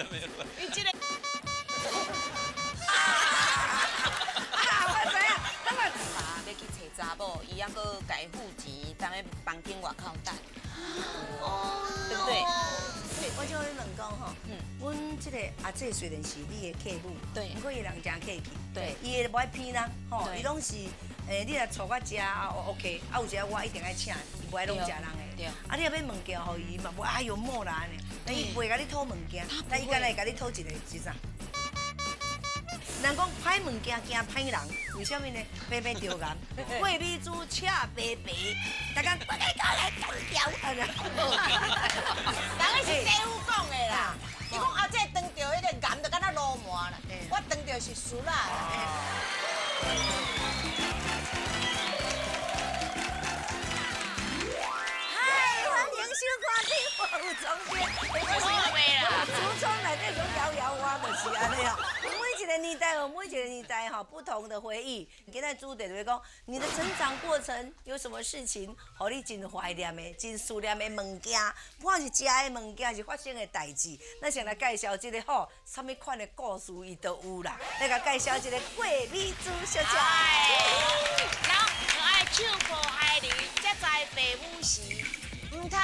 哦，真没有了。你这个啊，我知影，等下爸要去找查某，伊还搁家付钱，当在房间外口等，对不对？我叫你两讲吼，嗯。阮这个阿姐虽然是你的客户，对。不过伊人真客气，对。伊也不爱骗人，吼，对。伊拢是诶，你来带我食啊哦，OK，啊有一个我一定爱请，伊不爱拢食人对，啊你若要物件互伊嘛，无哎呦莫啦呢，但伊袂甲你讨物件，但伊敢来甲你讨一个是啥？人讲歹物件惊歹人，为什么呢？白白丢人，贵米煮赤白白，大家快来过来干掉啊！人个是师傅讲的啦。伊讲阿姐当着迄个岩就敢若罗麻啦，我当着是输啦。欢迎收看《天王中间》。错没啦？橱窗内底种摇摇我就是安尼哦。每一个年代和每一个年代哈不同的回忆。今天主题就是讲，你的成长过程有什么事情，让你真怀念的、真思念的物件，不管是食的物件，是发生的代志。咱先来介绍这个吼，什么款的故事伊都有啦。来甲介绍这个桂丽珠小姐。人可爱手抱海狸，才知父母时，唔通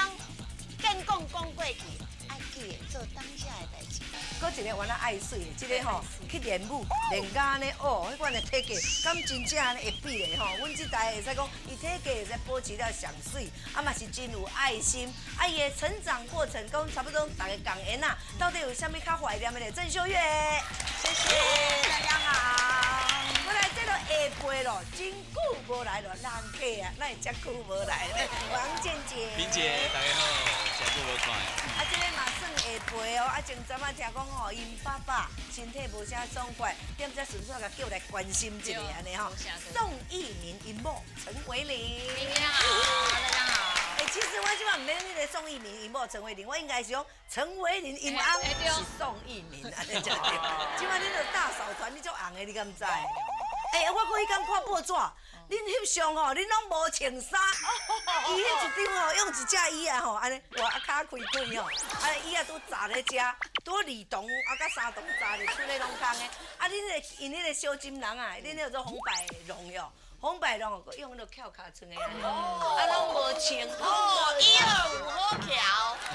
见讲讲过去，爱记得做当下的代志。搁一个原来爱水的，即个吼去练舞练家呢，哦，迄款的体格，敢真正安尼会比咧吼。阮即代会使讲，伊体格会使保持了上水，啊嘛是真有爱心。啊伊的成长过程，讲差不多大家共言啊，到底有啥物较怀念的呢？郑秀月，谢谢大家好。下辈咯，真久无来咯，人客啊，那会遮久无来咧？王健杰，冰姐，大家好，真久无看。啊，这个嘛算下辈哦，啊，前阵啊听讲哦，因爸爸身体无啥爽快，踮遮顺续甲叫来关心一下安尼吼。宋一鸣因某陈伟玲。大家好，大家好。哎，其实我即摆毋免迄个宋一鸣因某陈维玲，我应该是讲陈维玲因翁是宋一鸣，安尼才对。即摆恁个大嫂团你足红的，你敢知？哎，我过迄天看报纸，恁翕相吼，恁拢无穿衫，伊迄一张吼用一只椅啊吼，安尼哇啊骹开开吼，啊椅啊都扎咧遮，拄二栋啊甲三栋扎咧，厝咧拢空的。啊，恁个因迄个小金人啊，恁迄个做红白龙哟，红白龙哦，用那个翘脚穿的安尼，啊拢无穿。哦，伊有好翘。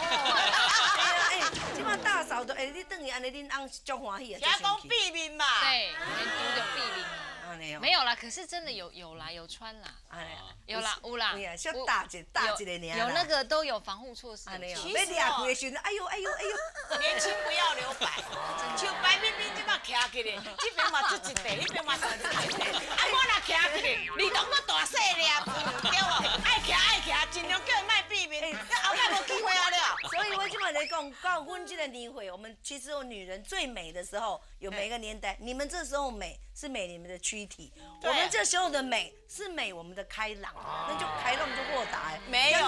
哎呀哎，即摆大嫂都哎，你等于安尼，恁翁足欢喜啊，听讲避面嘛。对，连读有避孕，安尼哦，没有啦，可是真的有有啦，有穿啦，安尼。有啦，有啦，小大一大一个尔啦有那个都有防护措施。安尼哦，其要实哦掠开的时阵，哎呦哎呦哎呦，年轻不要留白，像白冰冰即摆徛起来，这边嘛出一地，那边嘛出一地。啊，我若徛起来，你当我大细粒，对无？爱徛爱徛，尽量叫伊莫避免，后摆无机会啊了。所以我今晚来讲，告阮这个年会，我们其实有女人最美的时候，有每个年代，你们这时候美是美你们的躯体，我们这时候的美是美我们的开朗，那就开朗就豁达。没有，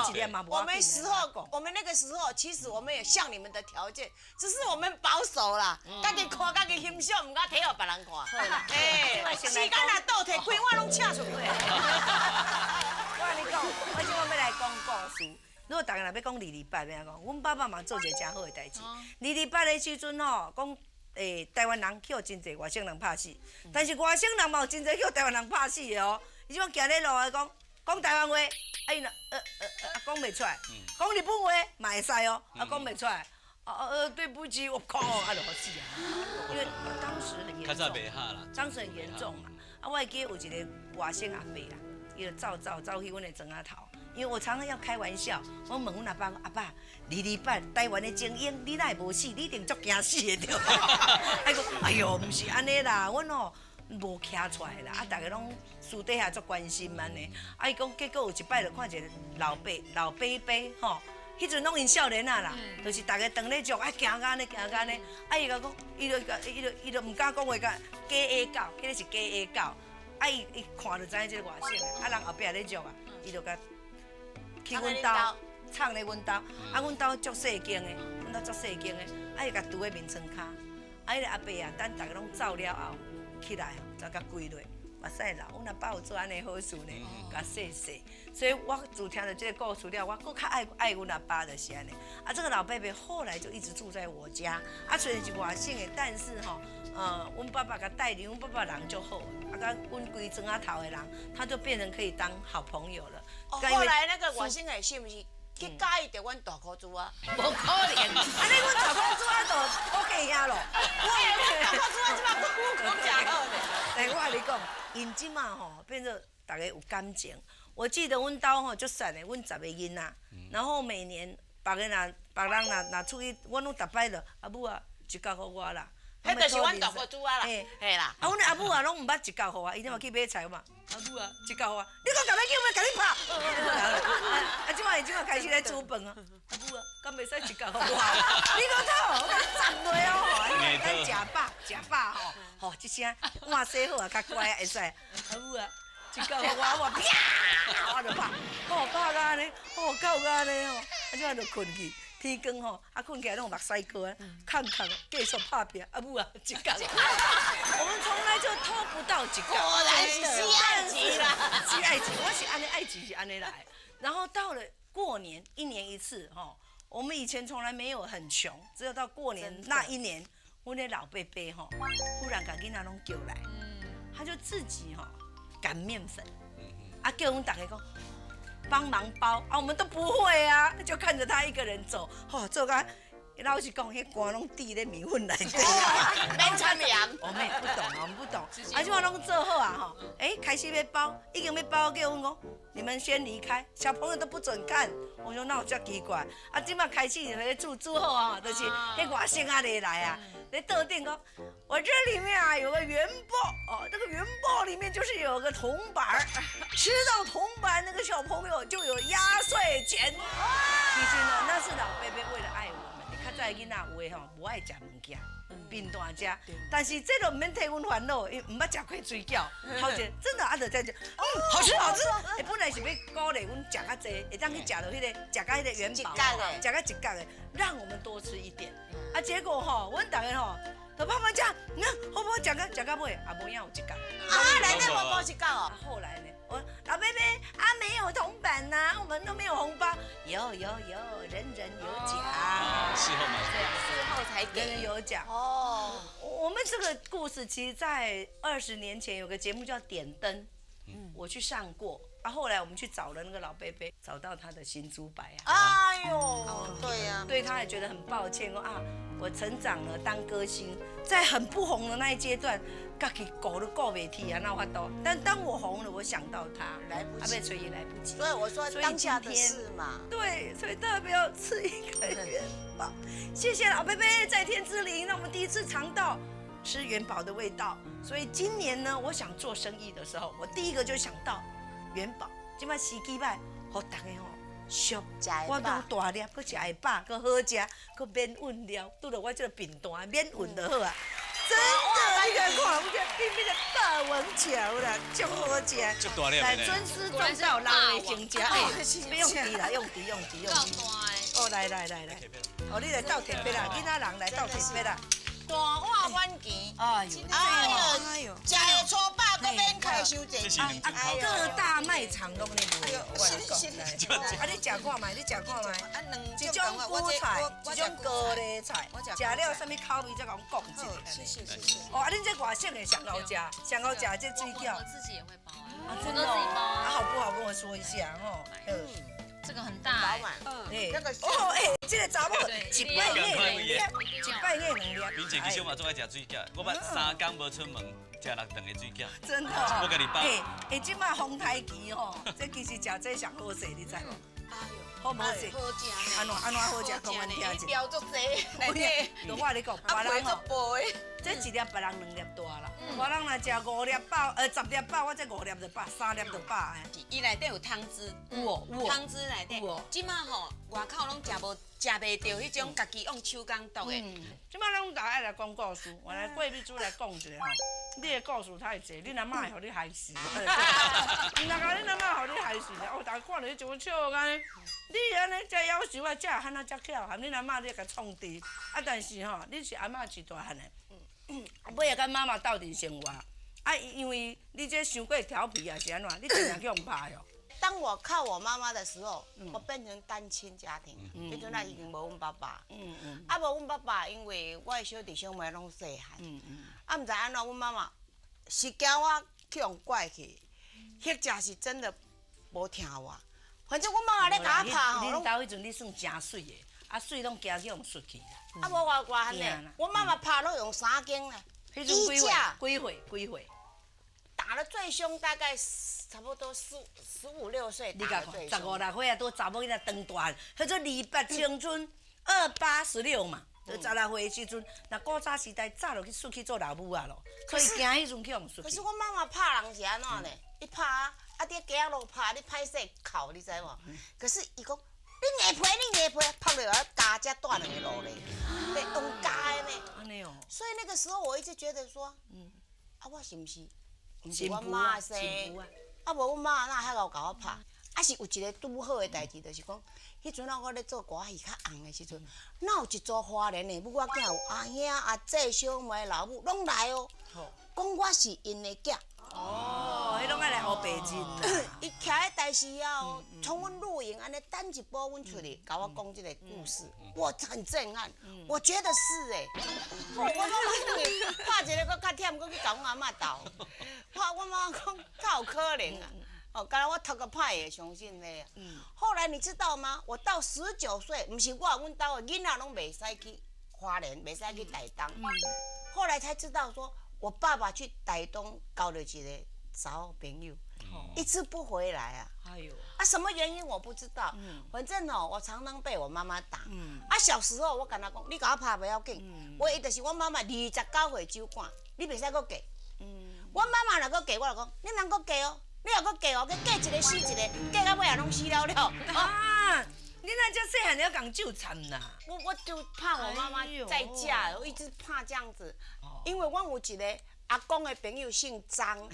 我们时候，我们那个时候，其实我们也像你们的条件，只是我们保守啦，家己看，家己欣赏，唔敢摕互别人看。哎，时间若倒摕开，我拢请出去。我跟你讲，我今晚要来讲故事。如果大家若要讲二二八，要安讲，阮爸爸嘛做一个真好的代志。二二八的时阵吼，讲诶，台湾人去互真济外省人拍死，但是外省人嘛有真济去互台湾人拍死的哦。伊即摆行咧路啊讲讲台湾话，啊伊若呃呃呃啊讲袂出来，讲日本话嘛会使哦，啊讲袂出来。啊啊呃，对不起，我靠，啊就好死啊！因为当时很严重。当时很严重嘛。啊，我会记得有一个外省阿伯啦，伊就走走走去阮的庄仔头，因为我常常要开玩笑，我问阮阿爸讲阿爸，二二八台湾的精英，你哪会无死？你一定足惊死的对吧？哎讲，哎呦，毋是安尼啦，阮吼无徛出来啦，啊，大家拢私底下足关心安尼。啊，伊讲结果有一摆就看一个老伯老伯伯吼。迄阵拢因少年啊啦，就是逐个当咧做，啊行安尼行安尼，啊伊甲讲，伊就伊就伊就毋敢讲话，甲假 A 狗，迄个是假 A 狗，啊伊伊看就知影即个外省的，啊人后壁咧种啊，伊就甲去阮兜，藏咧阮兜，啊阮兜足细间的，阮兜足细间的，啊伊甲拄喺眠床骹，啊，迄个阿伯啊，等大家拢走了后，起来哦，才甲跪落，目屎流。阮阿爸有做安尼好事呢，甲洗洗。所以我自听到这个故事了，我更较爱爱阮阿爸就是安尼。啊，这个老伯伯后来就一直住在我家，啊，虽然是外省的，但是吼、呃，阮爸爸甲带领，阮爸爸人就好，啊，甲阮规庄仔头的人，他就变成可以当好朋友了。哦，后来那个外省的是不是去介意着阮大姑子啊？无可能，安尼阮大姑子啊都好计兄咯。大姑子啊，即马讲讲真好呢。来，我甲你讲，因即马吼变做大家有感情。我记得阮兜吼足善的，阮十个囡仔，然后每年别个若别人若若出去，阮拢逐摆就阿母啊就交互我啦。迄就是阮大裤子啊啦，嘿嘿啦。啊，阮的阿母啊，拢毋捌一教互我，伊即嘛去买菜嘛。阿母啊，一教互我，你讲甲咱叫我甲你拍。啊，即马伊即马开始来煮饭啊。阿母啊，敢袂使一教互我？你讲透，我甲你斩落哦。吼 咱套食饱，食饱吼，吼一声碗洗好啊，较乖啊，会使。阿母啊，一角互我，我啪，我就拍，我拍到安尼，我到到安尼吼，啊，即马就困去。天光吼，啊困起来拢有目屎哥啊，看看继续拍拼。啊母啊，一角。我们从来就偷不到一个，果然是死爱情啦是爱情，我是安尼爱情是安尼来。然后到了过年，一年一次吼，我们以前从来没有很穷，只有到过年那一年，我那老伯伯吼，忽然把囡仔拢叫来，他就自己吼擀面粉，啊叫我们大家讲。帮忙包啊，我们都不会啊，就看着他一个人走，吼、做个老实讲，迄肝拢滴咧米粉内底啊。免参凉。我们也不懂啊，我们不懂。啊，即马拢做好啊，吼，哎，开始要包，已经要包，叫阮讲，你们先离开，小朋友都不准看。我说那有遮奇怪，啊，即马开始咧煮煮好啊，就是迄外省仔咧来啊，咧桌顶讲，我这里面啊有个元宝，哦，这个元宝里面就是有个铜板儿，吃到铜板那个小朋友就有压岁钱。其实呢，那是老伯伯为了爱我们，你看在囡仔有诶吼，不爱吃物件。便大食，但是这个唔免替阮烦恼，因为毋捌食过水饺，好食，真的啊，就这样，嗯，好吃好吃。诶，本来是要鼓励阮食较济，会当去食到迄个，食到迄个元宝，食到一角的，让我们多吃一点。啊，结果吼，阮大家吼，就慢慢食，你看好不好？食到食到尾，也无影有一角。啊，内底无包一角哦。啊。，后来呢，我老贝贝啊，没有铜板呐、我们都没有红包。有有有，人人有奖，啊，事后嘛，对事后才人人。有奖。哦，我们这个故事其实，在二十年前有个节目叫《点灯》，嗯我去上过。啊，后来我们去找了那个老贝贝，找到他的新珠白啊，哎呦，对呀，对他也觉得很抱歉哦啊，我成长了当歌星，在很不红的那一阶段，自己狗都顾袂起啊，那法度。但当我红了，我想到他，来不及阿贝吹也来不及。所以我说当下的今天事嘛。对，所以特别要吃一个元宝。谢谢老贝贝在天之灵，让我们第一次尝到吃元宝的味道。所以今年呢，我想做生意的时候，我第一个就想到元宝。即摆时机摆，互大家吼俗，食会我饱都大粒，搁食会饱，搁好食，搁免运料。拄着我即个平单，免运就好啊。真的，你看看，我这变变个霸王桥啦，足好食。足大粒来。尊师重道，人的成家，哎，不用提啦，用提用提用提。哦，来来来来，哦，你来倒铁笔啦，囡仔人来倒铁笔啦。大碗碗钱，哎呦，哎呦，食个粗饱，搁免开伤济这是。两斤头各大卖场拢咧卖。我是是是讲，啊，你食看卖，你食看卖。啊，两一种菇菜，一种高丽菜，我食食了什么口味再甲我讲一下。谢谢谢谢。哦，啊，恁这外省的上好食，上好食这水饺我我。自己也会包啊，啊，我都自己包啊，啊，好不好跟我说一下吼？嗯，这个很大哎，哦，哎，这个查某对一摆月两粒，一定要一摆月两粒。民姐其实我嘛总爱食水饺，我捌三工无出门，食六顿的水饺。真的哦。我给你包哎哎，即马红台期吼，这其实食这上好势，你知无？哎好无势？好食呢。安怎安怎好食？讲阮听一下。标足济，有咧，就我咧讲，别啊，人吼，足肥。这一粒别人两粒大啦，我人若食五粒饱，呃十粒饱，我这五粒就饱，三粒就饱诶。伊内底有汤汁，有哦汤汁内底。即马吼，外口拢食无食袂到迄种家己用手工剁的。嗯，即摆咱大家爱来讲故事，我来贵秘书来讲一下吼。你的故事太济，恁阿妈会互你害死。毋通甲恁阿妈互你害死哦，大家看到你一副笑安尼，你安尼遮夭寿啊，遮汉啊遮巧，含恁阿妈你甲创治。啊，但是吼，你是阿妈一大汉的，尾啊甲妈妈斗阵生活。啊，因为你这伤过调皮啊，是安怎？你常常去互拍哟。当我靠我妈妈的时候，我变成单亲家庭，迄阵啊已经无阮爸爸，嗯嗯啊无阮爸爸，因为我的小弟小妹拢细汉，嗯嗯。啊毋知安怎，阮妈妈是惊我去用怪去，迄只是真的无听话。反正阮妈妈咧甲我拍吼，恁拢兜迄阵你算真水的，啊水拢惊去用出去啦。啊无外外汉惊啦呢，阮妈妈拍拢用三更呢，迄阵几岁衣架？几岁？几岁？打了最凶大概差不多十十五六岁你甲看，打得最十五。六岁啊，都查某囡仔长大，迄做二八青春，二八十六嘛。就十六岁的时阵，那古早时代早就去出去做老母啊咯，所以惊迄阵去用出去可是。我妈妈拍人是安怎呢？伊拍啊，啊伫街仔路拍，你歹势哭，你知无？可是伊讲，你硬皮，你硬皮，拍落来加只断两个落咧，对，用加的呢。安尼哦，所以那个时候我一直觉得说，嗯啊，我是毋是？毋是阮新妇啊，妈生啊，啊，无阮妈哪遐够甲我拍？啊，是有一个拄好的代志，就是讲，迄阵啊，我咧做歌戏较红的时阵，哪有一组花莲的母仔囝有阿兄、阿姐、小妹、老母拢来哦，讲我是因的囝。哦，迄拢爱来学白人啦。伊徛喺台时啊，哦从阮露营安尼等一波阮出去，甲我讲即个故事，我很震撼，我觉得是诶。我妈妈去拍一个搁较忝，搁去甲阮阿嬷斗，拍我妈妈讲较有可能啊。哦，刚才我头壳歹会相信咧啊。后来你知道吗？我到十九岁，毋是我，阮兜的囡仔拢袂使去花莲，袂使去台东。后来才知道说，我爸爸去台东交了一个查某朋友，一直不回来啊。哎呦，啊，什么原因我不知道。嗯反正哦，我常常被我妈妈打。嗯啊，小时候我跟她讲，你甲我拍不要紧，我一就是我妈妈二十九岁酒馆，你袂使搁嫁。我妈妈若搁嫁，我就讲，你莫搁嫁哦，你若搁嫁哦，佮嫁一个死一个，嫁到尾也拢死了了。啊，啊，你那遮细汉要讲纠缠呐。我我就怕我妈妈再嫁，我一直怕这样子，因为我有一个阿公的朋友姓张。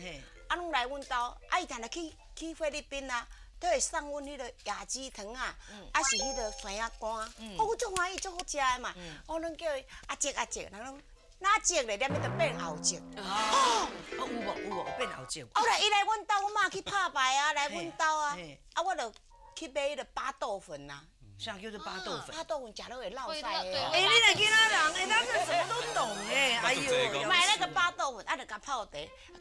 嘿，啊，拢来阮兜，啊，伊定来去去菲律宾啊，都会送阮迄个椰子糖啊，啊是迄个酸仔干，哦，我足欢喜，足好食的嘛。我拢叫伊阿叔阿叔，人拢哪姐咧，念迄个变后姐。哦，有无有无有变后照？后来伊来阮兜，阮妈去拍牌啊，来阮兜啊，啊，我就去买迄个巴豆粉呐，啥叫做巴豆粉？巴豆粉食了会落会腮的哎，你那囡仔人，哎，他是什么都懂哎，哎呦，买那个巴豆粉，啊，就甲泡茶，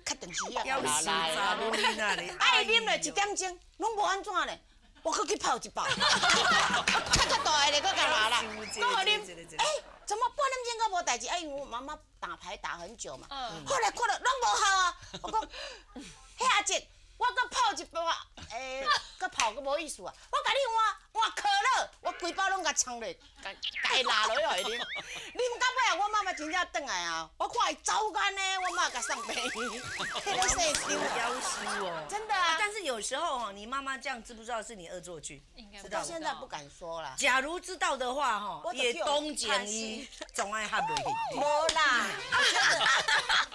较长时啊，要死查某囡仔咧，爱啉了一点钟，拢无安怎咧，我搁去泡一包，较较大个咧，搁甲拿啦，搁互啉。哎，怎么半点钟搁无代志？哎，我妈妈打牌打很久嘛，后来看了拢无效啊，我讲，嘿阿姐，我搁泡一包，诶，搁泡搁无意思啊，我甲你换换可乐，我规包拢甲冲落，甲甲伊拿落去互伊啉，啉到尾啊，我妈妈真正转来啊，我看伊走干呢，我妈甲送病，迄个细丢啊。夭寿哦。真的啊，但是有时候哦，你妈妈这样知不知道是你恶作剧？应该知道到现在不敢说了。假如知道的话哈，我就也去东讲伊总爱合落去。无啦，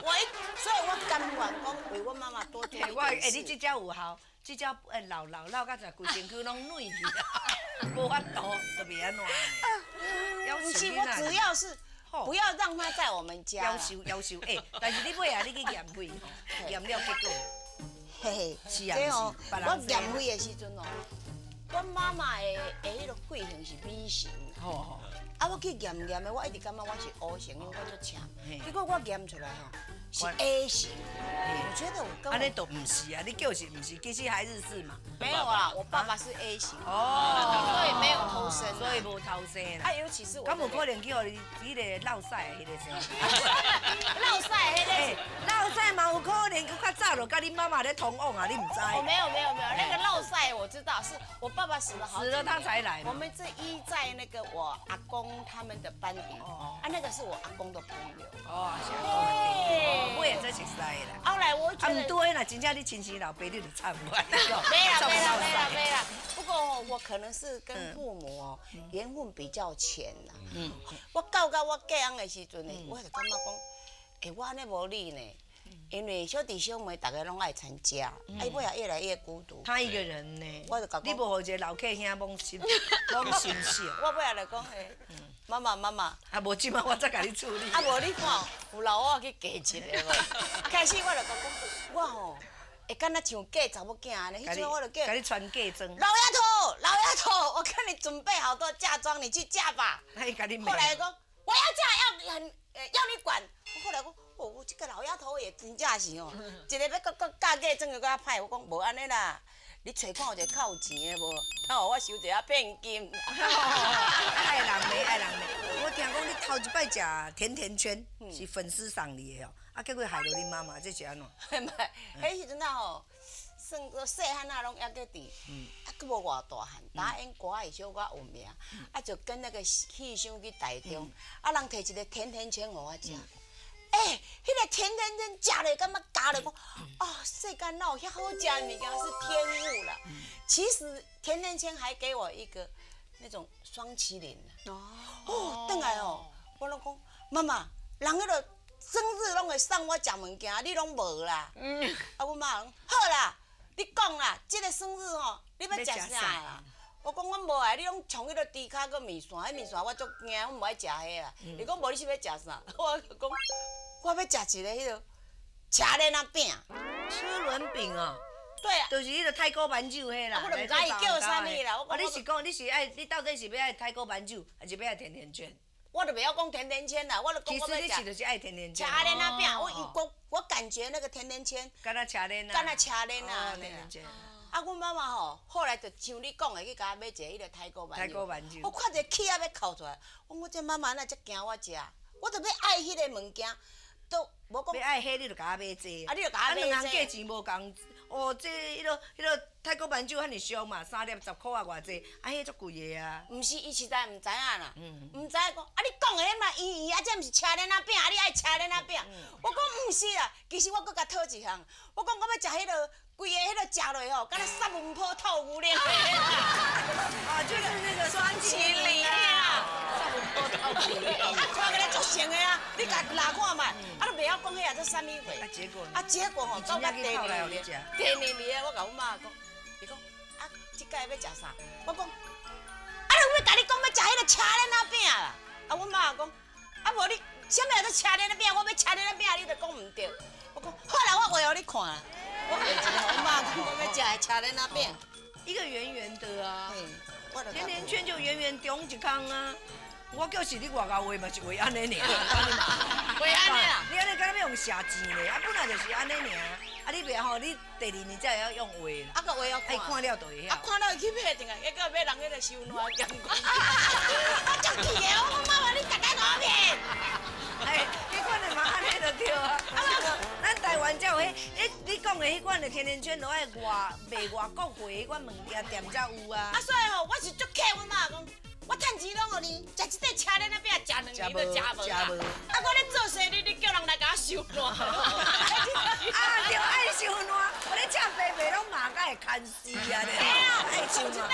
我所以我甘愿讲为我妈妈多做一嘿 我哎，你这事。只有效，这只诶老老老甲在规身躯拢软去。啊，无法度，就袂安怎呢？要不是，死我只要是吼不要让他在我们家。啦。夭寿夭寿哎，但是你尾啊，你去验血吼，验了结果，嘿嘿，是啊这哦是我验血的时阵哦，我妈妈的的迄个血型是 B 型。吼吼，啊，我去验验的，我一直感觉我是 O 型，因为我足强。嘿。结果我验出来吼是 A 型，我觉得我跟我安尼都唔是啊，你叫是唔是？其实还是是嘛。没有啊，我爸爸是 A 型，哦，所以没有偷生啊。所以无偷生啦啊，。尤其是我敢有的可能去互你迄个落屎的迄个声？落屎迄哎个。落屎嘛有可能，佮较早就甲你妈妈咧同往啊，你唔知？哦，没有没有没有，那个落晒我知道，是我爸爸死了好死了他才来嘛我们这一在那个我阿公他们的班底，哦啊，那个是我阿公的朋友。哦，是啊，讲的对，我也真熟悉的啦。后来我啊，觉得毋对啦，真正你亲生老爸你就 惨怪。没啦没啦没啦没没啦，不过我可能是跟父母哦缘分比较浅啦。嗯，我到到我嫁人的时阵呢，我就感觉讲，哎，我安尼无你呢，因为小弟小妹大家拢爱参加，啊，伊尾也越来越孤独。他一个人呢，我就甲讲你无互一个老客兄懵心 懵心死，我尾也来讲嘿，妈妈妈妈，啊无即嘛我再甲你处理。啊无你看有老我去嫁一个无？开始我就讲讲，我吼会敢若像嫁查某囝安尼，迄阵我就叫甲你穿嫁妆，老丫头，老丫头，我看你准备好多嫁妆，你去嫁吧。他甲你骂后。来讲我要嫁，要很呃要你管。我后来讲，哦，这个老丫头也真正是哦，一个要搁搁嫁嫁妆又搁较歹。我讲无安尼啦，你找看有一个较有钱的无，通 互我收一下聘金。爱人的爱人的，我听讲你头一摆食甜甜圈是粉丝送你的哦，啊结果害到你妈妈，这是安怎？唔系，迄时阵啊吼，算个细汉啊拢还搁伫，啊佫无偌大汉，打演歌会小可有名，啊就跟那个戏箱去台中，啊人摕一个甜甜圈互我食。诶，迄个甜甜圈食落感觉加落讲，哦，世间哪有遐好食的物件是天物啦。其实甜甜圈还给我一个那种双麒麟哦，哦，等来哦，我拢讲妈妈，人迄落生日拢会送我食物件，你拢无啦。嗯。啊，阮妈讲好啦，你讲啦，即、个生日吼，你要食啥？我讲阮无爱，你拢从迄落猪骹个面线，迄面线我足惊，我无爱食迄啦。伊讲无你是要食啥？我讲我要食一个迄个车轮仔饼。车轮饼哦，对啊，就是迄个泰国板酒迄啦。啊我都毋知伊叫啥物啦我你是讲你是爱你到底是要爱泰国板酒，还是要爱甜甜圈？我就袂晓讲甜甜圈啦，我就讲我要食实你是就是爱甜甜车圈。轮仔饼。我哦我我感觉那个甜甜圈。敢若车轮啊。敢若车轮啊哦甜甜圈。啊，阮妈妈吼，后来就像你讲的，去甲我买一个迄个太古板太古板酒我看着气啊要哭出来，我讲我这妈妈哪遮惊我食，我就要爱迄个物件，都无讲要爱迄，你就甲我买这。啊你就甲我买这啊，两人价钱无共。哦，这迄落迄落太古板酒遐尼俗嘛，三粒十箍啊，偌济，啊，迄足贵的啊。毋是，伊实在毋知影啦，嗯。毋知影讲，啊你讲的迄嘛圆圆啊，这毋是车轮啊饼，啊你爱车轮啊饼，嗯我讲毋是啦，其实我搁甲讨一项，我讲我要食迄落规个迄落食落吼，敢若三文坡透牛奶的。啊，就是那个双麒麟看起来足像的啊！你家拿看嘛，啊，都袂晓讲迄啊，做啥物话。啊，结果呢啊，结果吼，到我第二年，第二年我甲阮妈讲，伊讲啊，即届要食啥？我讲，啊，我要甲你讲要食迄个车轮仔饼啦。啊，阮妈讲，啊，无你啥物叫做车轮仔饼？我要车轮仔饼，你都讲毋对。我讲，好啦，我画互你看啦。我画一个，阮妈讲我要食的车轮仔饼。一个圆圆的啊，甜甜圈就圆圆中一空啊。我叫是你外口话嘛是为安尼尔，安尼嘛。为安尼啊你安尼敢若要用写字咧？啊，本来就是安尼尔。啊，你袂吼，你第二年才会晓用画啦。啊，个画要哎，看了就会晓啊，。看到伊去买定啊，结果要人迄个收烂监管。我足气个，我妈妈你大家我骗。哎，迄款的嘛安尼就对啊。咱台湾才有迄，迄你讲的迄款的甜甜圈，都爱外卖外国货迄款物件店才有啊啊，。所以吼，我是足气，我妈讲，我趁钱拢互你，食一块车轮仔饼，食两年都食无啦。啊，我咧做生意，你叫人来甲我收烂。啊，就爱收烂，我咧吃白白拢嘛甲会牵死啊咧。嘿啊，爱收啊。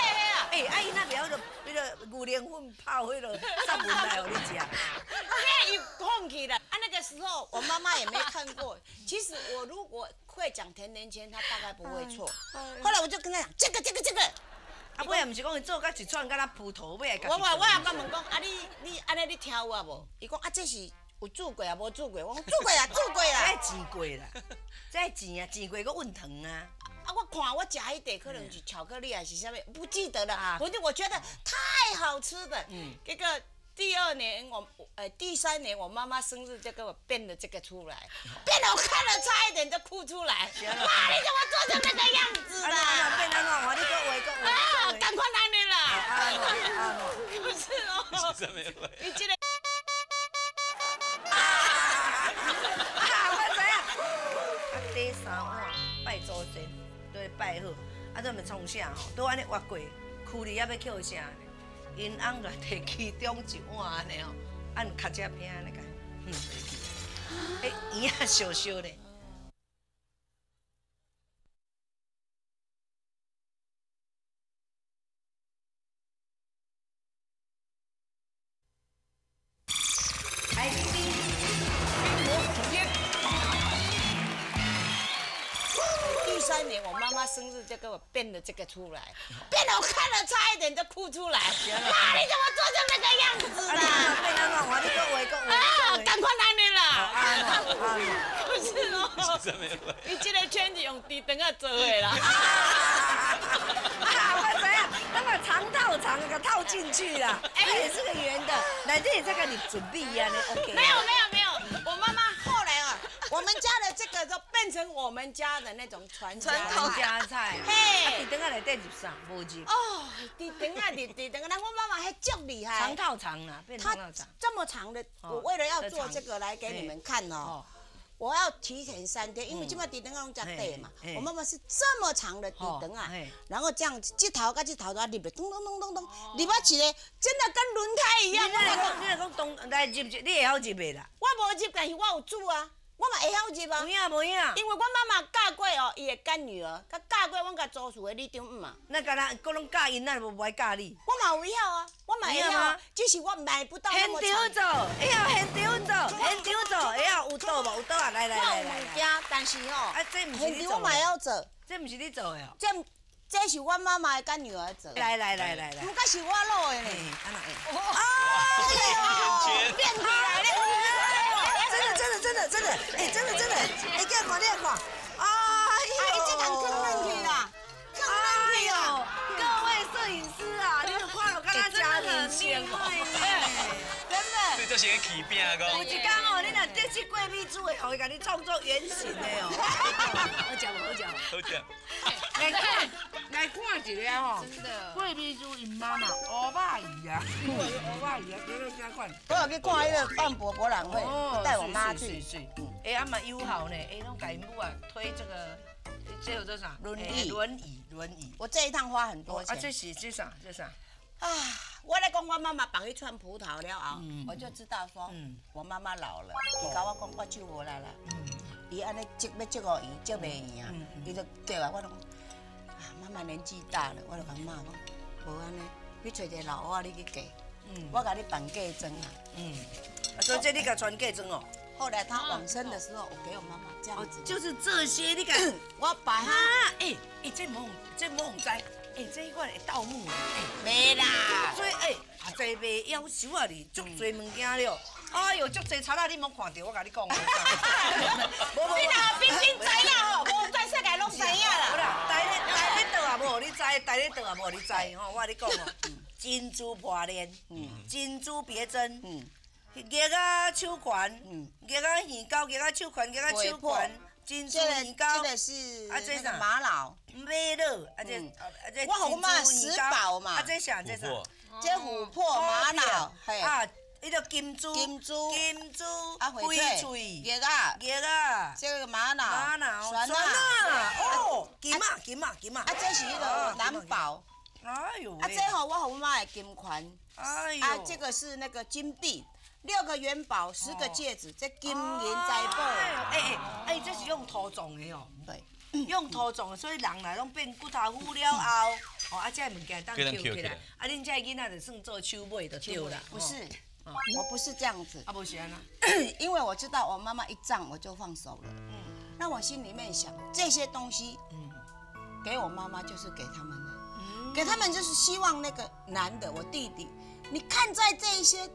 哎，啊伊那边迄个迄个牛奶粉泡迄个散文来互你食。哎，又空气了啊！那个时候我妈妈也没看过。其实我如果会讲甜甜圈，她大概不会错。后来我就跟她讲这个这个这个，啊，尾也毋是讲伊做甲一串敢若葡萄尾的。我我我也甲问讲啊你你安尼你听有啊无？伊讲啊这是有煮过啊无煮过？我讲煮过啊 煮过这啦。钱过啦，这钱啊钱过个温糖啊。啊我看我食迄块可能是巧克力还是啥物，不记得了啊。反正我觉得太好吃的。这个。第二年我呃第三年我妈妈生日就给我变了这个出来，变了我看了差一点就哭出来。妈，你怎么做成那个样子啊，你啦？若变安怎话？你搁画搁啊，画搁赶快来你啦！啊喏啊喏。不是哦，真没会。你这个啊，我知影。啊，第三碗拜祖先，对拜好，啊，咱们创啥吼？都安尼挖过，躯里还要捡啥呢？因翁就摕其中一碗安尼哦，按卡车片安尼个，嗯，哎，圆啊烧烧咧。哎，年，我妈妈生日就给我变了这个出来，变了我看了差一点就哭出来。妈，你怎么做成那个样子啊，你啦？变安怎话？你讲话讲话啊。赶快来你啦！啊喏啊 不是哦，你这个圈子用地灯啊做的啦。啊，我怎样，那么长套长个套进去了，哎，也是个圆的，奶奶也在给你准备呀，你 OK？没有没有没有，我妈妈后来啊，我们家变成我们家的那种传传统。家菜。嘿啊，地灯啊内底入啥？无入。哦，地灯啊地地灯啊，我妈妈还足厉害。长套长啦，变它长套长。这么长的，哦我为了要做这个来给你们看哦哦，我要提前三天，因为今麦地灯要用加对嘛。我妈妈是这么长的地灯啊然后这样子，这头跟这头都入的，咚咚咚咚咚，入啊起来，真的跟轮胎一你样。若讲，你来讲东来入入，你会晓入的啦。我无入，但是我有煮啊，我嘛会晓入啊无。影无影，因为阮妈妈嫁过哦，伊会干女儿，甲嫁过阮甲租厝的李长姆嘛，那敢若各拢教因，那无爱教你。我嘛有晓啊，我嘛会晓啊会晓吗，只是我买不到那现。场做，会晓现场做，现场做，会晓有倒无？有倒啊！来来我有来来来。物件，但是哦，啊，这毋是你做我嘛会，晓做，这毋是你做的哦。这这是阮妈妈的干女儿做，来来来来来不。过是我弄的嘿呢。安那会？哎呦，变起来了！真的真的哎真的真的哎这样晃那样啊。就是个起饼讲有。一天哦，你若这次贵米煮的，互伊甲你创作原型的哦。好食无？好食无？好讲，来看，来看一个吼，真的。贵米煮因妈妈乌巴鱼啊，乌巴鱼啊，这个啥款？我有去看那个万博博览会，带我妈去。是是，哎，还蛮友好呢，哎，拢家因母啊推这个，这有做啥？轮椅轮椅，轮椅。我这一趟花很多钱啊，这。是这啥？这啥？啊，我来讲我妈妈绑一串葡萄了后，我就知道说嗯，我妈妈老了。伊甲我讲我手无力啦，伊安尼接要接个伊，接袂赢嗯嗯，伊就对啊，我就讲啊，妈妈年纪大了，我就讲妈讲，无安尼，你找一个老外你去嫁，嗯我甲你绑嫁妆啊。嗯，啊所以这你甲传嫁妆哦。后来他往生的时候，我给我妈妈这哦样子，，就是这些，你敢？我把啊它，哎哎，这无这无红栽，哎，这一款会盗墓的，哎。没啦。做哎，啊，侪袂夭寿啊哩，足侪物件了。哎呦，足侪菜啦，你莫看到，我甲你讲。无 无你若冰冰知啦吼，无全世界拢知影啦。好啦，台咧台咧倒啊无互你知，台咧倒啊无互你知吼，我甲你讲哦，珍珠破链，珍珠别针，嗯，夹啊手环嗯，夹啊耳膏，夹啊手环，夹啊手环，珍珠这个耳钩这，个是啊这个玛瑙，马乐，啊这嗯。啊啊这我好嘛珍珠石宝嘛。啊这啥这啥？琥珀，这琥珀玛瑙，嘿，啊，迄个金珠，金珠。金珠，啊翡翡翠，翠，叶啊，叶啊，这个玛瑙，玛瑙，酸酸啊，啊，哦，金啊，金啊，金啊。啊，，这是迄个蓝宝，哎呦啊，喂。这吼我好妈的金环，哎呦，啊，这个是那个金币，六个元宝，十个戒指，这金银财宝，哎哎哎，这是用土种的哦，对，用土种的，所以人来拢变骨头糊了后，哦，啊，这物件当捡起来。啊，恁这囡仔就算做手尾就丢啦，不是。哦，我不是这样子，啊，不是安那，因为我知道我妈妈一葬我就放手了，嗯。那我心里面想，这些东西嗯。给我妈妈就是给他们的，给他们就是希望那个男的我弟弟，你看在这一些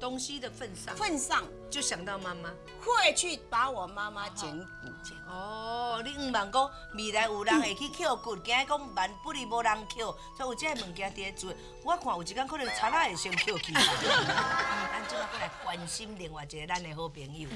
东西的份上，份上，就想到妈妈。会去把我妈妈捡骨捡。哦，你毋茫讲未来有人会去捡骨，惊讲万不离无人捡，所以有这个物件伫咧做。我看有一天可能贼仔会先捡去吧。嗯 咱即摆要来关心另外一个咱的好朋友。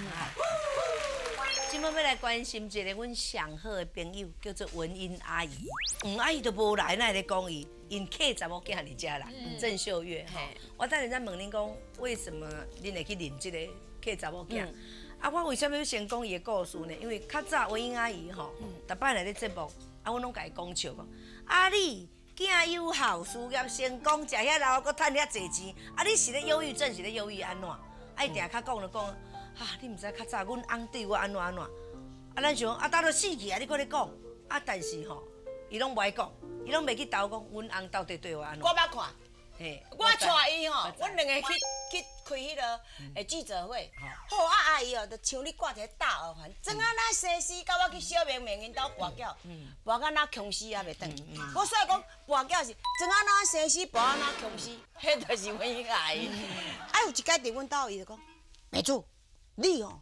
今麦要来关心一个阮上好的朋友，叫做文英阿姨。黄阿姨都无来，奈咧讲伊，因客查某囝伫遮啦，郑秀月吼。我等下再问恁讲，为什么恁会去认即个客查某囝？啊，我为什么要先讲伊的故事呢？因为较早文英阿姨吼，逐摆来咧节目，啊，阮拢甲伊讲笑讲，啊你囝有孝，事业成功，食遐老，搁趁遐济钱，啊你是咧忧郁症，是咧忧郁安怎？啊伊定较讲就讲，啊你毋知较早阮翁对我安怎安怎，啊咱想讲啊，等到死去啊，你搁咧讲，啊但是吼，伊拢袂爱讲，伊拢袂去斗讲阮翁到底对我安怎我，捌看，嘿，我带伊吼，阮两个去去开迄个诶记者会，好啊阿姨哦，就像你挂一个大耳环，装啊那西施甲我去小明明因兜跋筊，跋到那穷死也袂断。我所以讲跋筊是装啊那西施跋啊那穷死，迄就是阮迄个阿姨。啊有一摆伫阮兜伊就讲，妹主，你哦。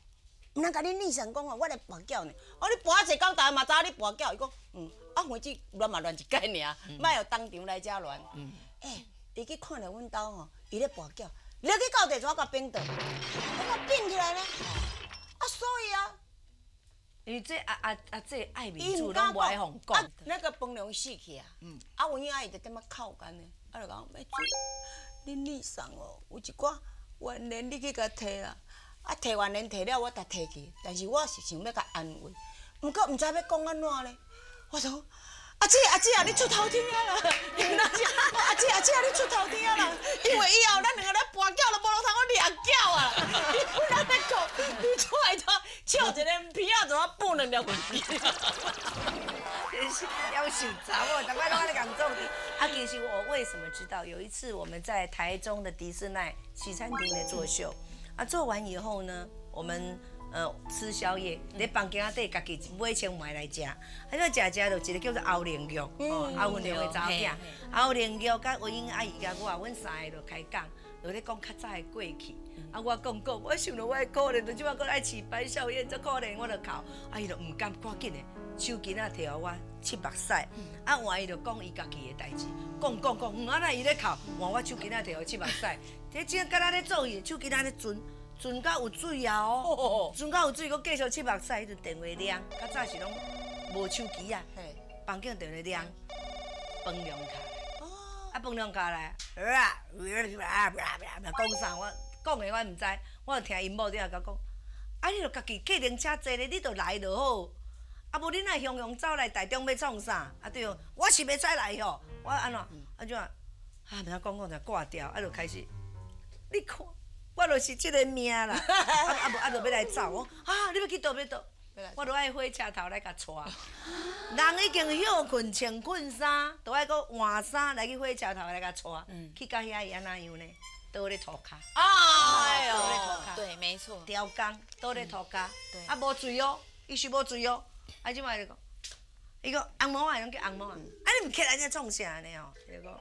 毋通甲你逆神讲哦，我来跋筊呢。哦，你跋一工，大家嘛知影你跋筊。伊讲，嗯，啊，反正乱嘛乱一摆尔，莫有当场来遮乱。诶，伊去看着阮兜吼，伊咧跋筊，你去到地怎甲冰倒？我甲冰起来呢。啊，所以啊，因为这啊啊啊这爱民伊主拢无毋敢讲爱互讲啊，那个饭量死去啊。嗯。啊，有影阿姨就点仔哭干呢，啊就讲，美珠，恁逆送哦，有一寡原连你去甲摕啦。啊，摕完连摕了，我才摕去，但是我是想要甲安慰，毋过毋知要讲安怎咧。我说，阿姐阿姐啊，你出头天啊啦！阿姐阿姐啊，你出头天啊啦！因为以后咱两个咧跋筊都无通通我掠筊啊！你不然在讲，你出来头笑一个皮啊，怎啊补两条裙子？真是要求查某，赶快拢在讲重点。啊，其实我为什么知道？有一次我们在台中的迪士尼西餐厅在做秀，啊，做完以后呢，我们呃吃宵夜，在房间底家己买千买来食，啊，个食食就一个叫做欧玲玉，哦，欧文良的查某囝，欧玲玉甲文英阿姨甲我，阮三个就开讲，就咧讲较早的过去。啊，我讲讲，我想到我的可怜，就即摆搁爱饲白少燕，足可怜，我就哭。啊，伊就毋甘，赶紧的手机仔摕互我七目屎。啊，换伊就讲伊家己的代志，讲讲讲，嗯，啊那伊咧哭，换我手机仔摕互七目屎。这真敢若咧做伊，手机仔咧存，存到有水啊哦，存到有水，佫继续七目屎，迄阵电话亮，较早是拢无手机啊，房间电话亮，饭量卡。啊，饭量卡来，啊，讲啥我？讲的我毋知，我就听因某在遐甲讲，啊，你著家己客人车坐咧，你著来就好。啊，无你若雄雄走来台中要创啥？啊对哦，我是要再来吼，我安怎？啊怎啊？啊，毋知讲讲就挂掉，啊就开始，你看，我就是即个命啦。啊啊无啊，就要来走我。啊，你要去倒要倒？我著爱火车头来甲带。人已经休困穿困衫，都爱搁换衫来去火车头来甲带。去到遐伊安怎样呢？倒咧涂骹。哎呦，对，没错。雕工倒咧涂骹，对啊无水哦，伊是无水哦，啊即摆就讲，伊讲红毛啊，拢叫红毛啊，啊你毋起来才创啥呢哦？伊就讲，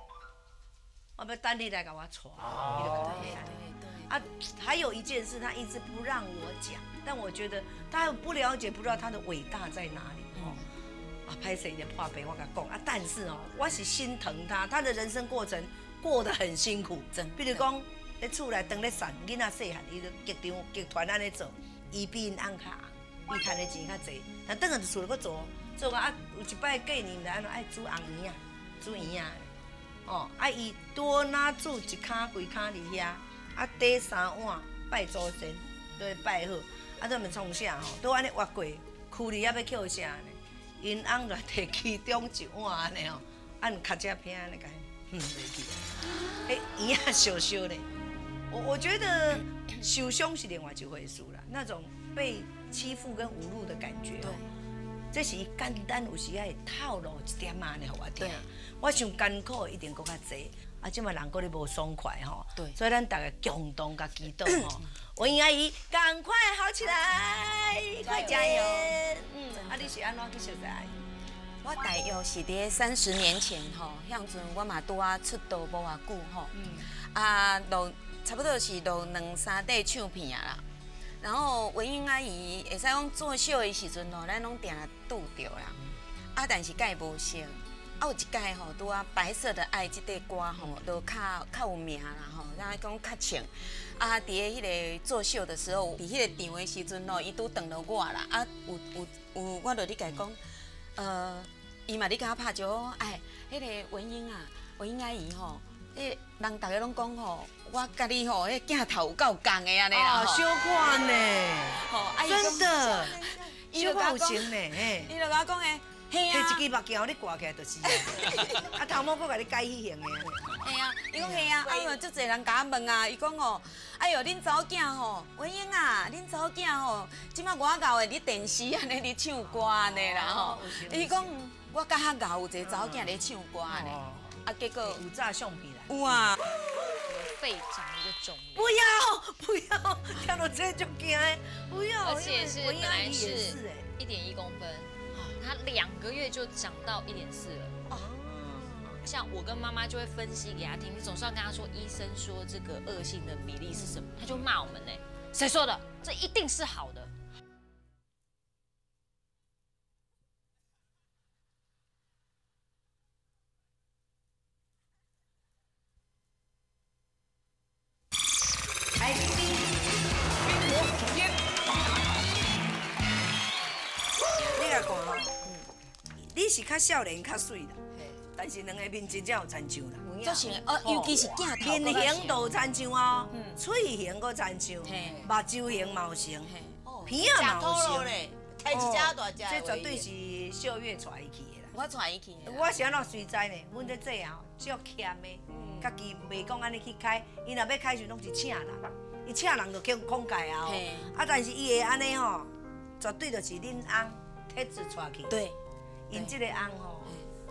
我要等你来甲我带，伊就甲我安尼。啊，还有一件事，他一直不让我讲，但我觉得他不了解，不知道他的伟大在哪里。哦。啊，拍摄的破病我甲讲啊，但是哦，我是心疼他，他的人生过程过得很辛苦，真比如讲，咧厝内当咧散，囡仔细汉，伊就剧场剧团安尼做，伊比因翁较红，伊赚的钱较济，但等下就厝内搁做，做啊啊有一摆过年来安怎爱煮红圆啊，煮圆啊，哦，啊伊多拿煮一卡规卡伫遐，啊第三碗拜祖先，都会拜好，啊这毋创啥吼，都安尼挖过，区里还要捡啥呢？因翁就摕其中一碗安尼哦，按卡只片安尼甲伊，嗯，袂记。诶，圆啊烧烧咧。我我觉得受伤是另外一回事啦，那种被欺负跟侮辱的感觉，对，这是简单有时会透露一点仔呢，互我听。我想艰苦的一定搁较济，啊，即嘛人搁咧无爽快吼，对所以咱大家共同甲祈祷吼，文英阿姨赶快好起来，快加油！嗯，啊，你是安怎去阿姨？我大约是伫三十年前吼，向阵我嘛拄啊出道无偌久吼，啊录差不多是录两三块唱片啊啦。然后文英阿姨会使讲做秀的时阵吼，咱拢定定拄着啦。啊，但是甲伊无熟。啊，有一届吼，拄啊白色的爱即块歌吼，都较较有名啦吼，咱讲较唱。啊，伫咧迄个作秀的时候，伫迄个场的时阵吼，伊拄等到我啦。啊，有有有，我就咧甲伊讲，呃，伊嘛咧甲我拍招呼，哎，迄、个文英啊，文英阿姨吼，迄、人逐个拢讲吼，我甲你吼，迄镜头有够共的安尼啦哦，小看呢，吼，真的，小看有伊就甲我讲情呢，嘿。伊就甲我讲诶，嘿啊，摕一支目镜，你挂起来就是啊。啊，头毛佫甲你改迄型的。嘿啊，伊讲嘿啊，啊因为足侪人甲我问啊，伊讲哦，哎哟，恁查某囝吼，文英啊，恁查某囝吼，即摆我搞的伫电视安尼伫唱歌安尼啦吼伊讲我甲较搞有一个查某囝咧唱歌安尼，哦啊结果有炸橡皮啦。有啊，肺长一个肿瘤，不要不要，听到这就惊，不要。而且是本来因为我阿姨也是。一点一公分，它两个月就长到一点四了。哦，像我跟妈妈就会分析给他听，你总是要跟他说，医生说这个恶性的比例是什么，他就骂我们呢，谁说的？这一定是好的。是较少年较水啦，但是两个面真正有参像啦。做成呃，尤其是镜头面型都有亲像哦嗯，嘴型个亲像，嘿目睭型嘛有像，嘿鼻啊嘛有吃土像。开一只大只。这绝对是秀月带伊去的啦。我带伊去的。我是安怎随在呢？阮这这啊，足欠的，家己袂讲安尼去开，伊若要开就拢是请人，伊请人就叫孔介啊。啊，但是伊会安尼吼，绝对就是恁翁特子带去。对，因即个翁吼，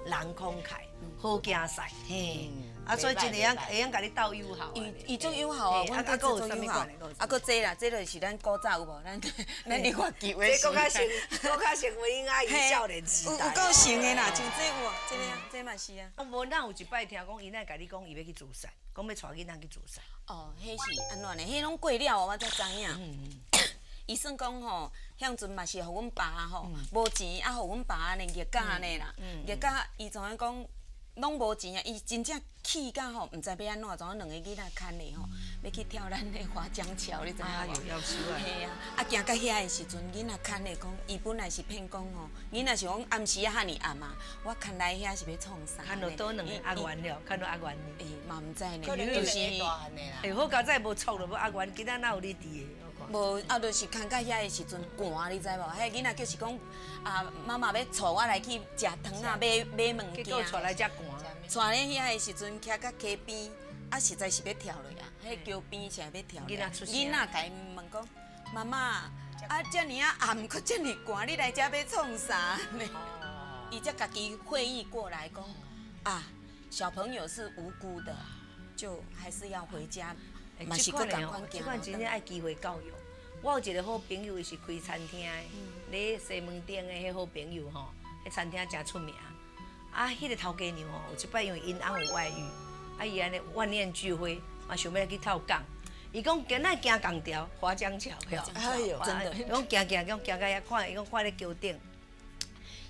人慷慨，好竞赛，嘿。啊，所以真会晓会晓甲你斗友好。伊伊足友好啊，啊，佫有做友好啥物款的？还有啥啊，佫这啦，这就是咱古早有无？咱 咱你看球的这更较成，更较成为因阿姨少年时代。有有够成的啦，像这有啊，这个啊，这嘛是啊。啊，无咱有一摆听讲，伊那甲你讲，伊要去自杀，讲要带囡仔去自杀。哦，迄是安怎呢？迄拢过了，我才知影。嗯伊算讲吼，向阵嘛是互阮爸吼，无钱啊，互阮爸安尼月假安尼啦，月假伊怎样讲，拢无钱啊，伊真正气甲吼，毋知要安怎，怎样两个囡仔牵咧吼，要去跳咱的华江桥，你知影无哎呦？要死啊！嘿啊，啊行到遐的时阵，囡仔牵咧讲，伊本来是骗讲吼，囡仔是讲暗时啊遐尼暗啊，我牵来遐是要创啥呢？看到多两个阿元了，看到阿元呢。诶，嘛毋知呢，可能就就是是大汉的啦。哎，好佳哉无错了，无阿元，今仔哪有你伫的？无啊，就是牵到遐的时阵寒，你知无？迄囡仔就是讲啊，妈妈要带我来去食糖啊，买买物件。结果带来遮寒。带咧遐的时阵，徛到溪边，啊，实在是要跳落啊！迄桥边是要跳落。囡仔出声囡仔甲伊问讲：妈妈，啊，遮尔啊暗，佫遮尔寒，你来遮要创啥呢？伊才家己会意过来讲啊，小朋友是无辜的，就还是要回家。嘛是这佫赶款的哦，这款真正爱机会教育。我有一个好朋友，伊是开餐厅的，咧西门町的迄好朋友吼，迄餐厅真出名。啊，迄个头家娘吼，有一摆因为因翁有外遇，啊伊安尼万念俱灰，嘛想要去跳港。伊讲今仔行港条华江桥，哟，哎呦真的，伊讲行行讲行到遐看，伊讲看咧桥顶，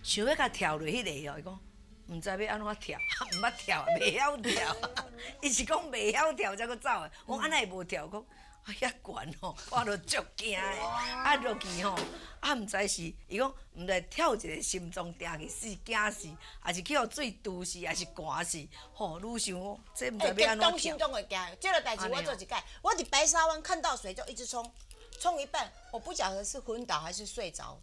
想要甲跳落迄个哦，伊讲。毋知要安怎跳，毋捌跳，袂晓跳。伊是讲袂晓跳才搁走的。我安尼会无跳，讲啊遐悬吼，我都足惊的。啊落去吼，啊毋知是伊讲毋知跳一个心脏定去死惊死，还是去互水堵死，还是寒死。吼，愈想哦这毋知哎，要安怎动心跳。动会惊。这个代志我做一盖，我伫白沙湾看到水就一直冲，冲一半，我不晓得是昏倒还是睡着。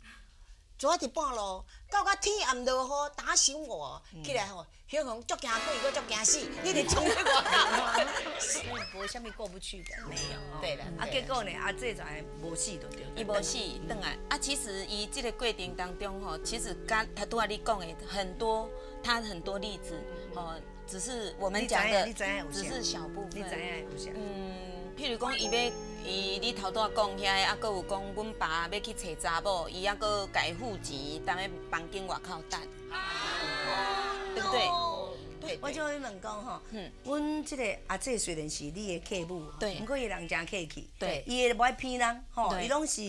昨伫半路，到甲天暗落雨打醒我，起来吼，小红足惊鬼，我足惊死，你得冲去我。无啥物过不去的，没有。对了啊结果呢，啊这才无死就对。伊无死，转来啊，其实伊这个过程当中吼，其实刚他拄仔你讲的很多，他很多例子吼，只是我们讲的只是小部分。你知影有啥？嗯，譬如讲，伊要伊你头拄仔讲遐，啊，搁有讲阮爸要去找查某，伊还搁家付钱，踮咧房间外口等，对不对？对，我就会问讲吼嗯，阮即个阿姐虽然是你的客户，对。毋过伊人诚客气，对。伊会无爱骗人，吼，伊拢是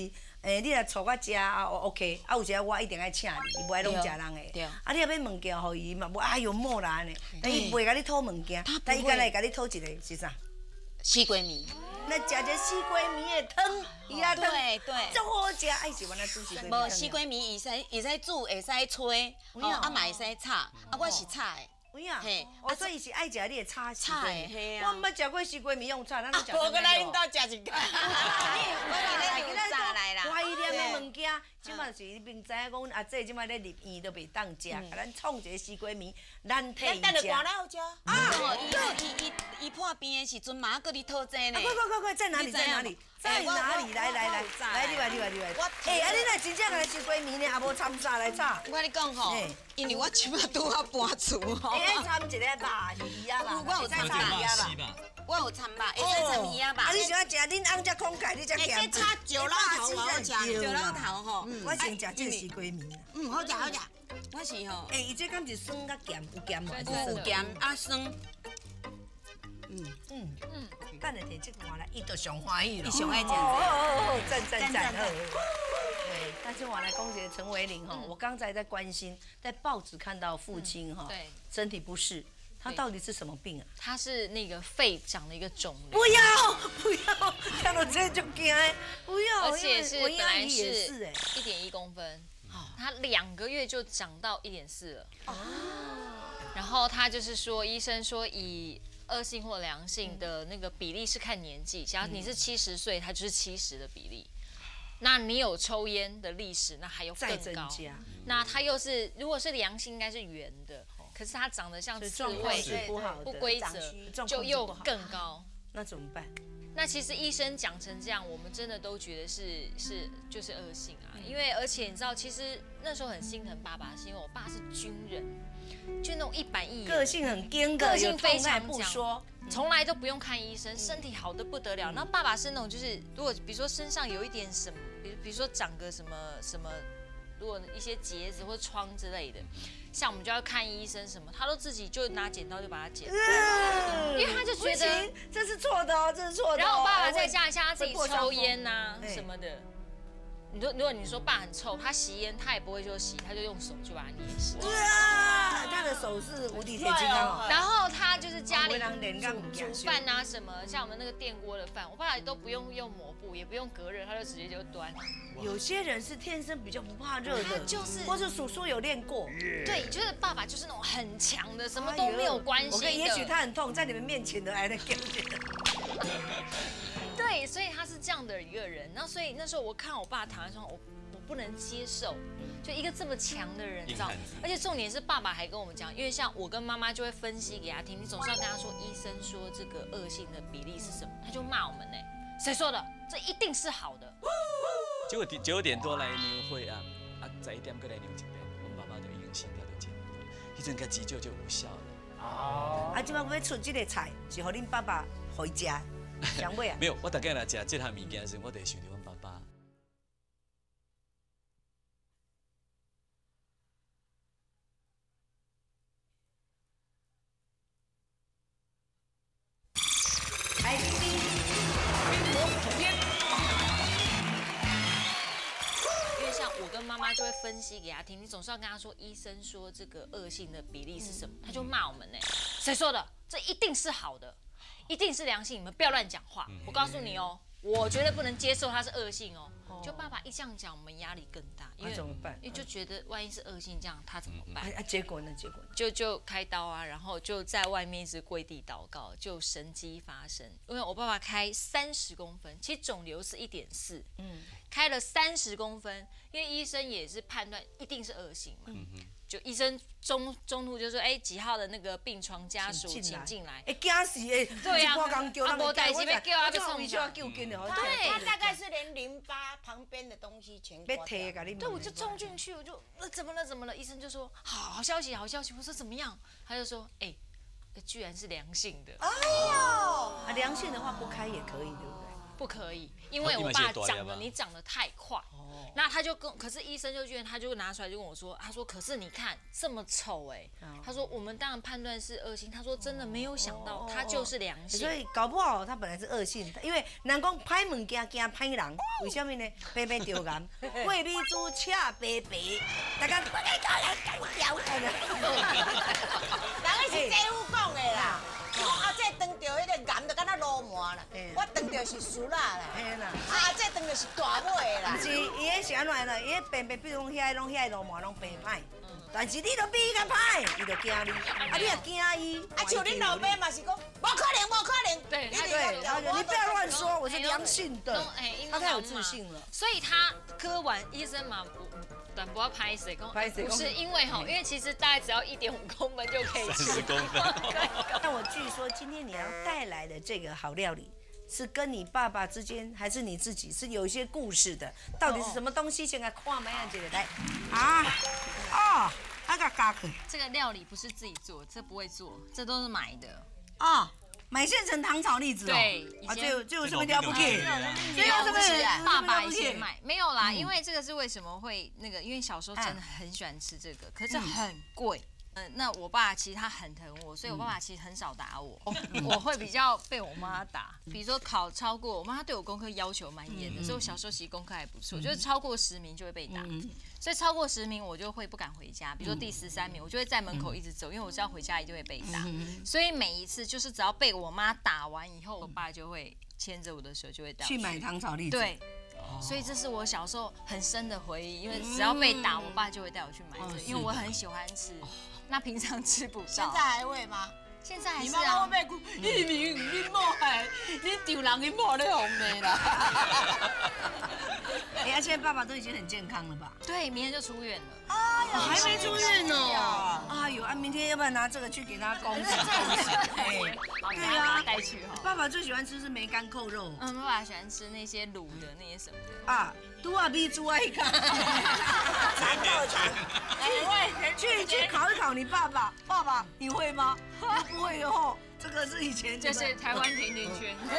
诶，你若带我食啊，OK，啊有时我一定爱请你，伊无爱拢食人对的，啊你若要物件互伊嘛，无哎呦莫啦呢，但伊袂甲你讨物件但伊会敢来甲你讨一个是啥？西瓜米，那食一个四瓜米的汤，伊啊汤，对对足好食，爱是原来煮四瓜米。无西瓜米，会使会使煮，会使吹，有影哦，啊嘛会使炒，啊我是炒的。有影嘿，哦，所以伊是爱食你的炒四瓜炒的米嘿啊我毋捌食过西瓜米用炒，咱都食。无个 来恁兜食一个。我今日有炸来啦，怀念的物件，即马是你明知影讲，阮阿姐即马咧入院都袂当食，甲咱创一个四瓜米，咱替伊食。咱等下寒啊，了有食。哦，伊伊伊伊破病的时阵嘛，搁你讨债呢。快快快快，在哪里？在哪里？吗在哪里？来来来炸，来你来你来你来我。哎，啊你若真正来四瓜米呢，也无掺啥来炒。我跟你讲吼，因为我即摆拄啊搬厝吼哎，，爱掺一个肉鱼啊吧，我有再那就炒鱼啊吧我有掺吧，会使参鱼啊吧啊，。你喜欢食恁翁只空盖，你只哎，咸这。炒石老头好食。九老头吼，我先食这个西瓜面啦。嗯，好食好食。我是吼哎，伊这敢是酸甲咸，有咸无？有咸啊酸，嗯嗯，等下摕这个换来，伊就上欢喜了。伊上爱食哦哦哦，赞赞赞！对，但是我来恭喜陈维玲哈，我刚才在关心，在报纸看到父亲哈，对，身体不适，他到底是什么病啊？他是那个肺长了一个肿瘤，不要不要，看到这就惊，不要，而且是本来是是哎，一点一公分，他两个月就长到一点四了。哦然后他就是说，医生说以恶性或良性的那个比例是看年纪，假如你是七十岁，它就是七十的比例。那你有抽烟的历史，那还有再增更高。加，那它又是，如果是良性，应该是圆的，可是它长得像是不好的，不规则就又更高。那怎么办？那其实医生讲成这样，我们真的都觉得是是就是恶性啊，因为而且你知道，其实那时候很心疼爸爸，是因为我爸是军人，就那种一板一眼，个性很坚的，个性非常不强说，从来都不用看医生，身体好的不得了。那爸爸是那种就是，如果比如说身上有一点什么，比比如说长个什么什么，如果一些结子或疮之类的，像我们就要看医生什么，他都自己就拿剪刀就把它剪。因为他就觉得，这是错的哦，这是错的哦。然后我爸爸在会家，像他自己抽烟呐、哎什么的。你说，如果你说爸很臭，他吸烟他也不会说吸，他就用手就把它捏洗。啊，他的手是无敌铁金刚哦。然后他就是家里煮敢煮饭啊什么，像我们那个电锅的饭，我爸爸都不用用抹布，也不用隔热，他就直接就端。有些人是天生比较不怕热的，他就是或是叔叔有练过，对，就是爸爸就是那种很强的，什么都没有关我跟系也许。他很痛，在你们面前的还在给对，所以他是这样的一个人。然后所以那时候我看我爸躺在床上，我我不能接受，就一个这么强的人，你知道？而且重点是爸爸还跟我们讲，因为像我跟妈妈就会分析给他听，你总是要跟他说医生说这个恶性的比例是什么，他就骂我们呢，谁说的？这一定是好的。结果九点多来牛会啊，啊十一点过来牛一遍，我爸爸就已经心跳都减低了，迄阵个急救就无效了。哦啊，今晚要出这个菜，是和恁爸爸回家，想尾啊没。有，我大概来食这项物件时，我就会想到阮爸爸。因为像我跟妈妈就会分析给他听，你总是要跟他说医生说这个恶性的比例是什么，他就骂我们呢，谁说的？这一定是好的，一定是良性，你们不要乱讲话。我告诉你哦，我绝对不能接受它是恶性哦。就爸爸一这样讲，我们压力更大，因为怎么办因为就觉得万一是恶性这样，他怎么办？啊啊，结果呢？结果？就就开刀啊，然后就在外面一直跪地祷告，就神机发生。因为我爸爸开三十公分，其实肿瘤是一点四，嗯，开了三十公分，因为医生也是判断一定是恶性嘛，就医生中中途就说，哎，几号的那个病床家属请进来。哎惊死哎，对啊一般工叫他们啊没代志要叫他我要送必须要救紧的。他对他大概是连淋巴旁边的东西全刮要提掉。给你。对，我就冲进去，我就那怎么了怎么了？医生就说好好消息好消息，我说怎么样？他就说哎，居然是良性的。哎呦啊，良性的话不开也可以，对不可以，因为我爸长得你长得太快，那他就跟，可是医生就觉得他就拿出来就跟我说，他说可是你看这么丑哎，他说我们当然判断是恶性，他说真的没有想到他就是良性所，以搞不好他本来是恶性，因为人讲拍物件惊拍人，为什么呢？白白丢癌，贵米猪赤白白，大家快点快点人个是姐夫讲的啦。我后这当着迄个癌就敢若罗麻啦嘿，我当着是输啦啦，嘿啦。啊这当着是大尾的啦不。是，伊迄是安怎啦？伊迄白白，比如讲遐拢遐罗马拢白歹，但是你都比伊较歹，伊就惊你，啊你也惊伊。啊，像恁老爸嘛是讲，无可能，无可能。对对，然后你不要乱说，我是哎良性的哎因为，他太有自信了。所以他割完医生嘛不。要拍谁，跟拍谁不是因为哈，因为其实大概只要一点五公分就可以吃30公分但我据说今天你要带来的这个好料理，是跟你爸爸之间，还是你自己是有一些故事的？到底是什么东西？先来看麦样姐的来啊哦，那个加去这个料理不是自己做，这不会做，这都是买的。哦，买现成糖炒栗子哦。对啊，前这有这有什么了不起？这有什么？爸爸以以前买没有啦，因为这个是为什么会那个？因为小时候真的很喜欢吃这个，可是很贵。嗯，那我爸其实他很疼我，所以我爸爸其实很少打我，我会比较被我妈打。比如说考超过，我妈对我功课要求蛮严的，所以我小时候其实功课还不错，就是超过十名就会被打。所以超过十名我就会不敢回家，比如说第十三名，我就会在门口一直走，因为我知道回家一定会被打。所以每一次就是只要被我妈打完以后，我爸就会牵着我的手就会带我去买糖炒栗子。对，所以这是我小时候很深的回忆，因为只要被打，我爸就会带我去买这，因为我很喜欢吃。那平常吃不到，现在还会吗？现在还是你妈妈会啊不，会哭？一鸣，你莫还，你丢人你莫咧红梅啦。哎呀，现在爸爸都已经很健康了吧？对，明天就出院了。哦还没出院呢。哎呦啊，明天要不要拿这个去给他公子公子。哎，好，对等下把啊带去哈。爸爸最喜欢吃是梅干扣肉嗯，爸爸喜欢吃那些卤的那些什么的。啊，都啊比猪啊一个，尝到尝。哎，去去考一考你爸爸，爸爸你会吗？不会哦，这个是以前就这个是台湾甜甜圈，所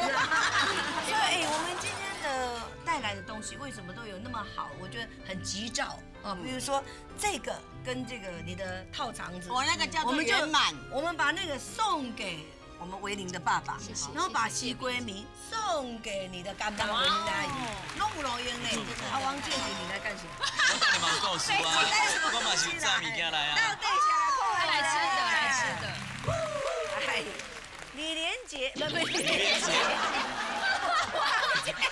以，哎，我们今天的带来的东西为什么都有那么好？我觉得很急躁啊。比如说这个跟这个你的套肠子，我那个叫做我们就圆满。我们把那个送给我们维林的爸爸，谢谢然后把西归明送给你的干妈维林阿姨，弄不老烟呢。啊，王健姐，你来干什么？我跟你们告诉 啊，我嘛是有炸物件来啊。到底下来吃的，来吃的。哎，李连杰，不不，李连杰，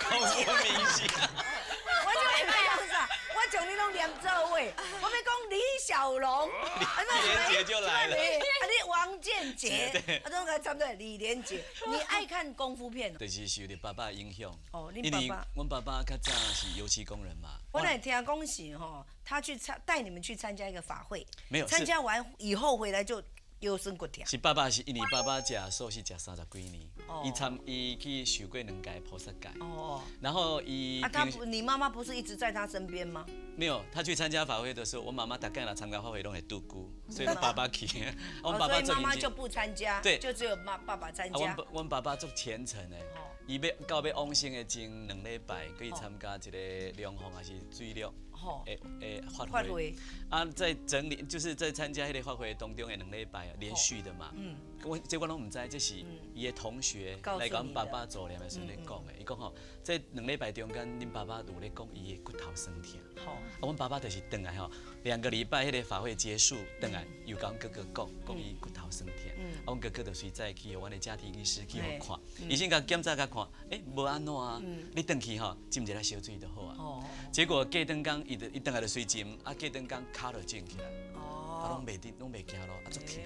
好明显。我就会讲啥？我从你拢念做位，我要讲李小龙，啊李连杰就来了啊，你王建杰，啊，都个差不多李连杰。你爱看功夫片哦？就是受你爸爸的影响。哦你爸爸我爸爸较早是油漆工人嘛。我来听恭喜吼，他去参带你们去参加一个法会，没有是参加完以后回来就腰酸骨痛。是爸爸是因为爸爸食素是食三十几年。哦，伊参伊去受过两届菩萨戒，哦，然后伊啊，他你妈妈不是一直在他身边吗？没有，他去参加法会的时候，我妈妈大概来参加法会拢会独孤，所以爸爸去。啊我哦，爸所以妈妈就不参加，对。就只有妈爸爸参啊，阮加爸。阮爸爸做虔诚的。哦，伊要到要往生的前两礼拜，可以参加一个龙凤还是水凉吼。诶诶发挥。啊，在整理就是在参加迄个发挥当中的两礼拜啊，连续的嘛。嗯，我这我拢唔知，这是伊的同学来甲阮爸爸做念的时候咧讲的。伊讲吼，在两礼拜中间，恁爸爸有咧讲伊的骨头酸痛。好，啊，阮爸爸就是等来吼，两个礼拜迄个法会结束，等来又甲阮哥哥讲，讲伊骨头酸痛。啊，阮哥哥就随在去互阮的家庭医师去互看，医生甲检查甲看，诶，无安怎啊？你转去吼，浸一下烧水就好啊。哦，结果过顿工，伊就伊等来就水浸，啊，过顿工骹就肿起来，哦啊，拢哦，袂得，拢袂行咯，啊，足痛。诶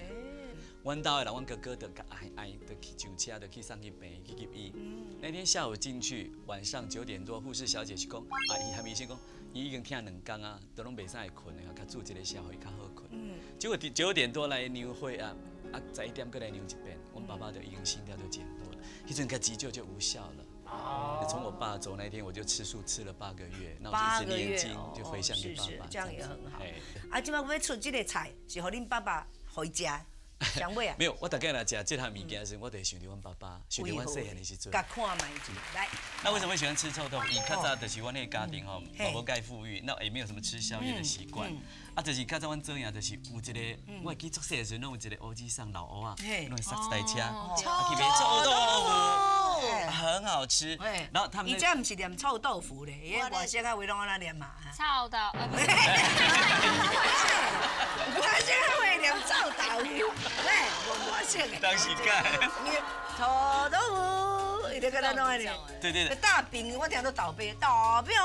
阮兜的人，阮哥哥就甲爱爱，就去上车，就去送去病去入医。那天下午进去，晚上九点多，护士小姐是讲，啊，伊含医生讲，伊已经听两工啊，都拢袂使会困的，较煮一个社会较好困。嗯结果九点多来牛会啊，啊，十一点过来牛一遍，阮爸爸就已经心跳就减弱了，迄阵个急救就无效了。哦，从我爸走那天，我就吃素吃了八个月，那我就一直念经，月哦就回向给爸爸。是是这样也很好哎啊，今摆要出这个菜，是互恁爸爸回家，想尾啊？没，有，我大概来讲这项物件的时候，我就想到阮爸爸，想到阮细汉的时阵。甲看卖一下，来，那为什么会喜欢吃臭豆腐？伊较早就是阮那个家庭吼，嘿无盖富裕，那也没有什么吃宵夜的习惯。啊，就是较早阮做样，就是有一个，我会记做细的时候，拢有一个乌机上老乌啊嘿，弄塞一台车，哦啊去卖臭豆腐，哎很好吃。然后他们伊那这毋是念臭豆腐咧，念嘛。操到呃不是，外省啊话念臭豆腐，喂，无外省的。当时干，臭豆腐，伊就跟咱拢安念。对对对。大饼我听到豆饼，豆饼，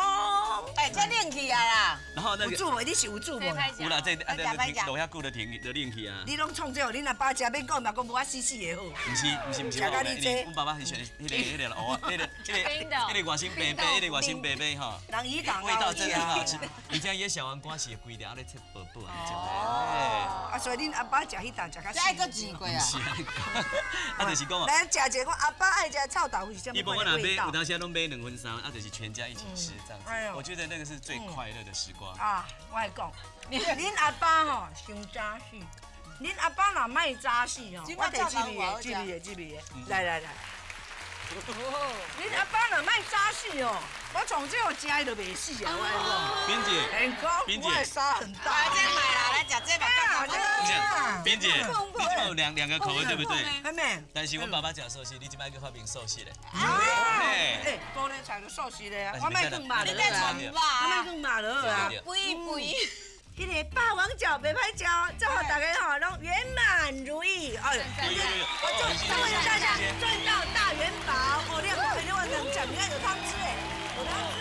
哎，这练起来啦。然后那个有煮无？你是有煮无飞？拍有啦，这啊，拍夹拍夹楼下顾的停就练去啊。你拢创这个，恁阿爸食免讲嘛，讲无我死死的好。毋是毋是毋是食甲你因这为阮爸爸很喜欢迄个迄个蚵啊，迄个迄个冰的迄个外星贝贝，迄个外星贝贝吼。人鱼港味道真的很好吃，而且伊小黄瓜是规条咧切薄薄的，真的。啊，所以恁阿爸食迄档食较这爱个钱贵啊。是啊，啊就是讲哦，咱食一个，我阿爸爱食臭豆腐是什伊么帮我若买，有款的味道？当时拢买两分三，啊就是全家一起吃这样子。我觉得那个是最快乐的时光。啊，我来讲，恁阿爸吼想扎死，恁阿爸若卖扎死吼，我摕早这味的，晚有食这味的，这味的，来来来，哦，恁阿爸若卖扎死哦，我从这个家就未死啊！冰姐，冰姐，冰姐，沙很大。来这买啦，来讲这买。冰姐，你只有两两个口味对不对？但是我爸爸讲寿喜，你只买个花饼寿喜嘞。啊！哎，多咧才个寿喜嘞，我买更麻，你再更吧，我买更麻的啊，肥。今天霸王饺别拍焦，祝福大家哈，拢圆满如意。哎，我祝送大家赚到大元宝，我两个朋友我能讲，你看有汤汁哎。Bravo.